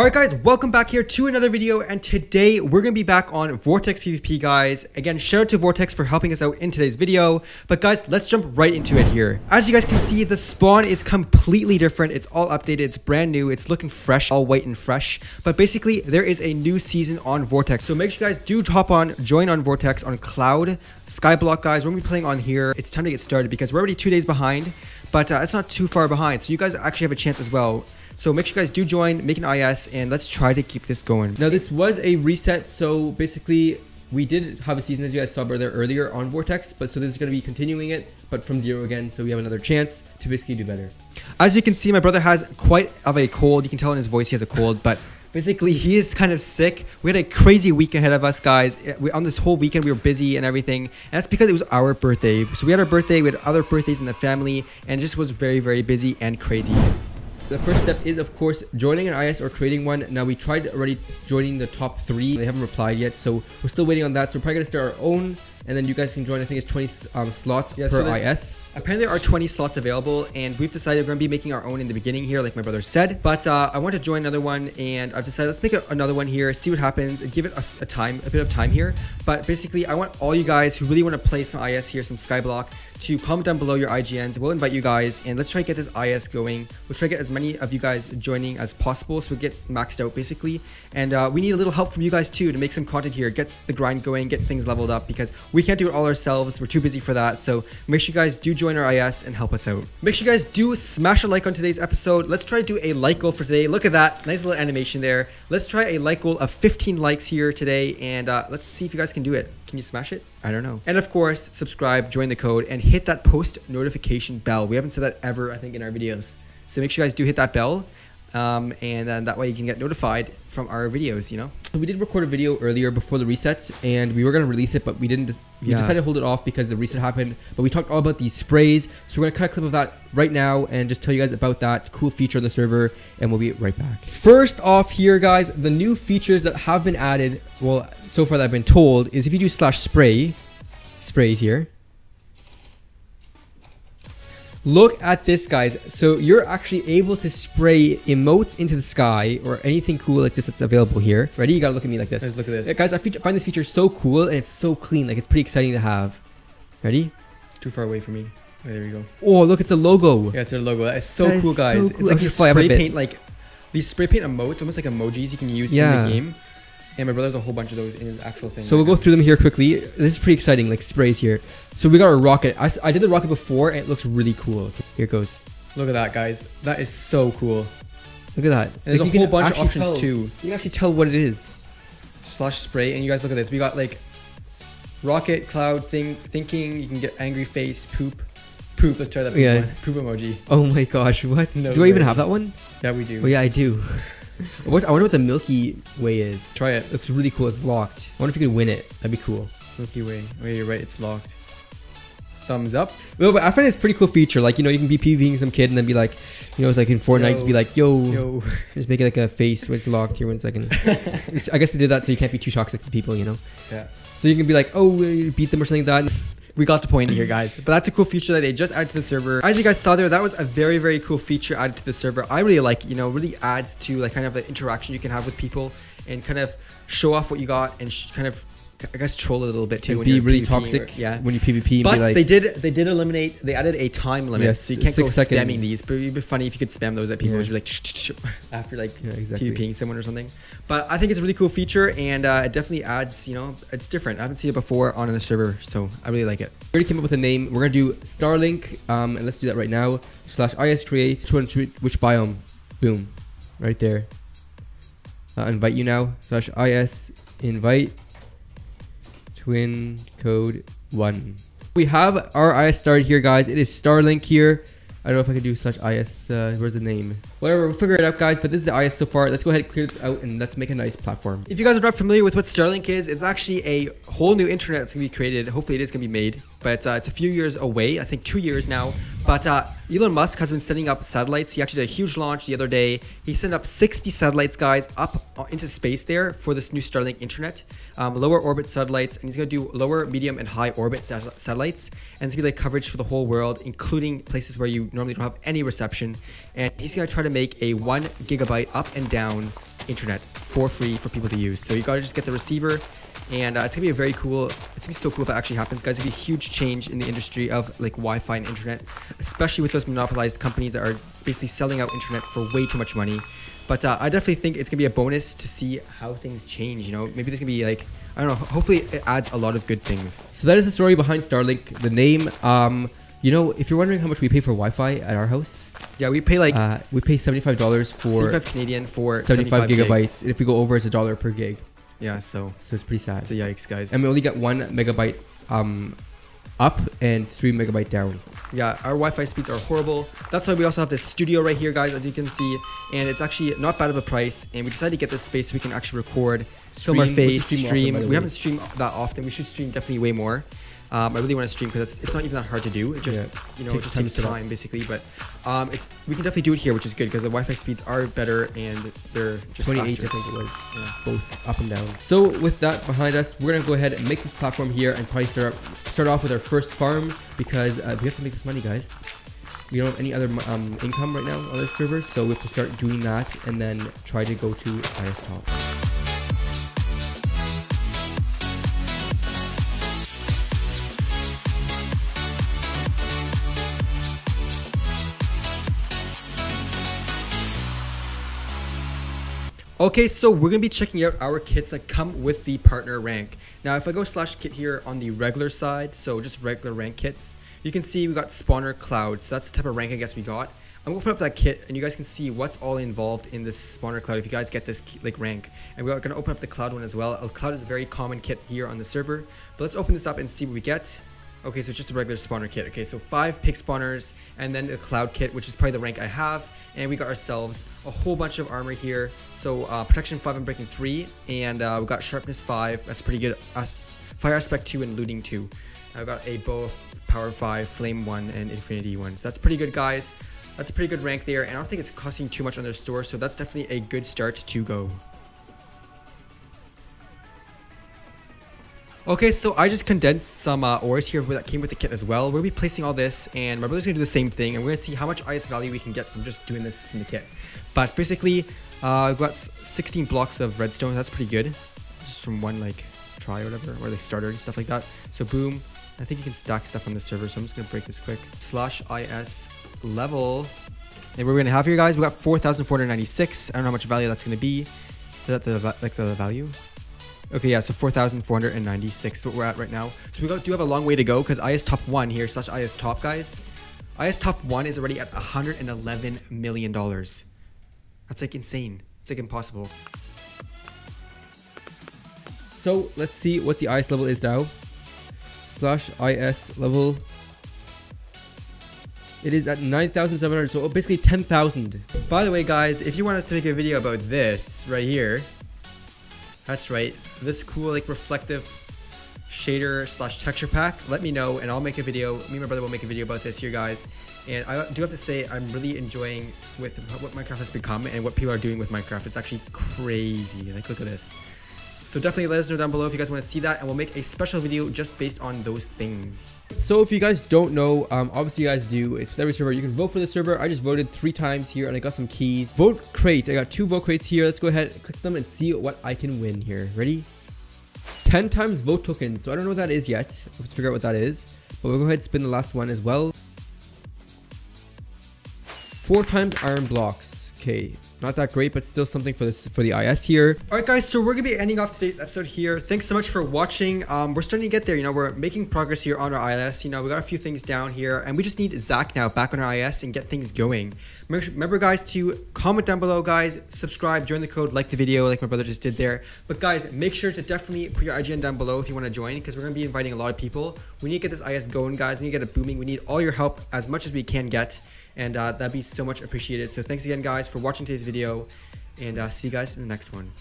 Alright guys, welcome back here to another video and today we're going to be back on Vortex PvP guys. Again, shout out to Vortex for helping us out in today's video. But guys, let's jump right into it here. As you guys can see, the spawn is completely different. It's all updated, it's brand new, it's looking fresh, all white and fresh. But basically, there is a new season on Vortex. So make sure you guys do hop on, join on Vortex on Cloud. Skyblock guys, we're going to be playing on here. It's time to get started because we're already two days behind. But uh, it's not too far behind, so you guys actually have a chance as well. So make sure you guys do join, make an IS, and let's try to keep this going. Now this was a reset, so basically we did have a season as you guys saw there earlier on Vortex, but so this is going to be continuing it, but from zero again, so we have another chance to basically do better. As you can see, my brother has quite of a cold. You can tell in his voice he has a cold, but basically he is kind of sick. We had a crazy week ahead of us, guys. Eh, we, on this whole weekend, we were busy and everything, and that's because it was our birthday. So we had our birthday, we had other birthdays in the family, and just was very, very busy and crazy. The first step is, of course, joining an IS or creating one. Now, we tried already joining the top three. They haven't replied yet, so we're still waiting on that. So we're probably going to start our own and then you guys can join. I think it's 20 um, slots yeah, per so IS. Apparently, there are 20 slots available, and we've decided we're going to be making our own in the beginning here, like my brother said. But uh, I want to join another one, and I've decided let's make a, another one here, see what happens, and give it a, a, time, a bit of time here. But basically, I want all you guys who really want to play some IS here, some Skyblock, to comment down below your IGNs. We'll invite you guys, and let's try to get this IS going. We'll try to get as many of you guys joining as possible, so we get maxed out basically. And uh, we need a little help from you guys too to make some content here, get the grind going, get things leveled up, because we can't do it all ourselves. We're too busy for that. So make sure you guys do join our IS and help us out. Make sure you guys do smash a like on today's episode. Let's try to do a like goal for today. Look at that. Nice little animation there. Let's try a like goal of 15 likes here today. And uh, let's see if you guys can do it. Can you smash it? I don't know. And of course, subscribe, join the code, and hit that post notification bell. We haven't said that ever, I think, in our videos. So make sure you guys do hit that bell um, and then that way you can get notified from our videos you know? So we did record a video earlier before the resets and we were going to release it but we didn't we yeah. decided to hold it off because the reset happened but we talked all about these sprays. So we're going to cut a clip of that right now and just tell you guys about that cool feature on the server and we'll be right back. First off here guys the new features that have been added well so far that i've been told is if you do slash spray sprays here Look at this, guys. So you're actually able to spray emotes into the sky or anything cool like this that's available here. Ready? You gotta look at me like this. Let's look at this. Yeah, guys, I find this feature so cool and it's so clean. Like it's pretty exciting to have. Ready? It's too far away from me. Oh, there you go. Oh, look, it's a logo. Yeah, it's their logo. That is so that cool, guys. So cool. It's like you spray paint like these spray paint emotes, almost like emojis you can use yeah. in the game. And my brother has a whole bunch of those in his actual thing. So we'll go through them here quickly. This is pretty exciting, like sprays here. So we got a rocket. I, I did the rocket before, and it looks really cool. Here it goes. Look at that, guys. That is so cool. Look at that. And there's like a whole bunch of options tell, too. You can actually tell what it is. Slash spray, and you guys look at this. We got like rocket, cloud, thing, thinking. You can get angry face, poop, poop. Let's try that. Yeah. One. Poop emoji. Oh my gosh, what? No do way. I even have that one? Yeah, we do. Oh yeah, I do. What, I wonder what the Milky Way is. Try it. Looks really cool. It's locked. I wonder if you could win it. That'd be cool. Milky Way. Oh, you're right. It's locked. Thumbs up. Well, but I find it's a pretty cool feature. Like, you know, you can be PvPing some kid and then be like, you know, it's like in Fortnite, to be like, yo, yo. just make it like a face when it's locked here one second. I guess they did that so you can't be too toxic to people, you know? Yeah. So you can be like, oh, beat them or something like that we got the point here, guys. But that's a cool feature that they just added to the server. As you guys saw there, that was a very, very cool feature added to the server. I really like, you know, really adds to like kind of the interaction you can have with people and kind of show off what you got and kind of I guess troll it a little bit too. And be really toxic. Or, yeah. When you PvP. But like, they did they did eliminate. They added a time limit, yeah, so you can't go second. spamming these. But it'd be funny if you could spam those at people. Yeah. Be like after like yeah, exactly. PvPing someone or something. But I think it's a really cool feature, and uh, it definitely adds. You know, it's different. I haven't seen it before on a server, so I really like it. We already came up with a name. We're gonna do Starlink, um, and let's do that right now. Slash is create which biome, boom, right there. Uh, invite you now. Slash is invite twin code 1. We have our IS started here, guys. It is Starlink here. I don't know if I can do such IS. Uh, where's the name? Whatever, we'll figure it out, guys. But this is the IS so far. Let's go ahead and clear this out and let's make a nice platform. If you guys are not familiar with what Starlink is, it's actually a whole new internet that's going to be created. Hopefully, it is going to be made. But uh, it's a few years away. I think two years now. But uh, Elon Musk has been sending up satellites. He actually did a huge launch the other day. He sent up 60 satellites, guys, up uh, into space there for this new Starlink internet. Um, lower orbit satellites. And he's going to do lower, medium, and high orbit satellites. And it's going to be like coverage for the whole world, including places where you normally don't have any reception. And he's going to try to make a one gigabyte up and down internet for free for people to use. So you gotta just get the receiver, and uh, it's gonna be a very cool. It's gonna be so cool if it actually happens, guys. It's gonna be a huge change in the industry of like Wi-Fi and internet, especially with those monopolized companies that are basically selling out internet for way too much money. But uh, I definitely think it's gonna be a bonus to see how things change. You know, maybe there's gonna be like I don't know. Hopefully, it adds a lot of good things. So that is the story behind Starlink. The name, um, you know, if you're wondering how much we pay for Wi-Fi at our house, Yeah, we pay like uh, we pay seventy-five dollars for 75 Canadian for 75, 75 gigabytes. gigs. And if we go over, it's a dollar per gig. Yeah, so So it's pretty sad. it's a yikes, guys. and we only got one megabyte um, up and three megabyte down. Yeah, our Wi-Fi speeds are horrible. That's why we also have this studio right here, guys, as you can see, and it's actually not bad of a price. And we decided to get this space so we can actually record, film our Stream. What's the face, stream stream. often, we way? haven't streamed that often. We should stream definitely way more. Um, I really want to stream because it's, it's not even that hard to do. It just Yeah. you know it just time takes time basically. But um, it's we can definitely do it here, which is good because the Wi-Fi speeds are better and they're just 28, faster. I think it was. Yeah. Both up and down. So with that behind us, we're gonna go ahead and make this platform here and probably start start off with our first farm because uh, we have to make this money, guys. We don't have any other um, income right now on this server, so we have to start doing that and then try to go to highest top. Okay, so we're gonna be checking out our kits that come with the partner rank. Now, if I go slash kit here on the regular side, so just regular rank kits, you can see we got spawner cloud. So that's the type of rank I guess we got. I'm gonna put up that kit, and you guys can see what's all involved in this spawner cloud. If you guys get this like rank, and we're gonna open up the cloud one as well. A cloud is a very common kit here on the server, but let's open this up and see what we get. Okay, so it's just a regular spawner kit. Okay, so five pig spawners, and then the cloud kit, which is probably the rank I have. And we got ourselves a whole bunch of armor here. So uh, protection five and breaking three, and uh, we got sharpness five. That's pretty good. Fire aspect two and looting two. I've got a bow of power five, flame one, and infinity one. So that's pretty good, guys. That's a pretty good rank there, and I don't think it's costing too much on their store. So that's definitely a good start to go. Okay, so I just condensed some uh, ores here that came with the kit as well. We're gonna be placing all this, and my brother's gonna do the same thing, and we're gonna see how much IS value we can get from just doing this from the kit. But basically, uh, I've got 16 blocks of redstone. That's pretty good, just from one like try or whatever, or like starter and stuff like that. So boom, I think you can stack stuff on the server. So I'm just gonna break this quick. Slash is level, and we're gonna have here, guys. We got 4,496. I don't know how much value that's gonna be. Is that the like the value? Okay, yeah, so 4,496 is what we're at right now. So we do have a long way to go because IS top 1 here, slash IS top, guys. IS top 1 is already at $111 million. That's like insane. It's like impossible. So let's see what the IS level is now. Slash IS level. It is at 9,700, so basically 10,000. By the way, guys, if you want us to make a video about this right here, that's right, this cool like reflective shader slash texture pack, let me know and I'll make a video. Me and my brother will make a video about this here, guys. And I do have to say, I'm really enjoying with what Minecraft has become and what people are doing with Minecraft. It's actually crazy. Like, look at this. So definitely let us know down below if you guys want to see that, and we'll make a special video just based on those things. So if you guys don't know, um, obviously you guys do. It's with every server. You can vote for the server. I just voted three times here, and I got some keys. Vote crate. I got two vote crates here. Let's go ahead, and click them, and see what I can win here. Ready? 10 times vote tokens. So I don't know what that is yet. Let's figure out what that is. But we'll go ahead and spin the last one as well. Four times iron blocks. Okay, not that great, but still something for this for the IS here. All right, guys. So we're gonna be ending off today's episode here. Thanks so much for watching. Um, we're starting to get there. You know, we're making progress here on our IS. You know, we got a few things down here, and we just need Zach now back on our IS and get things going. Remember, guys, to comment down below, guys. Subscribe, join the code, like the video, like my brother just did there. But guys, make sure to definitely put your IGN down below if you want to join, because we're gonna be inviting a lot of people. We need to get this IS going, guys. We need to get it booming. We need all your help as much as we can get, and uh, that'd be so much appreciated. So thanks again, guys, for watching today's video and uh, see you guys in the next one.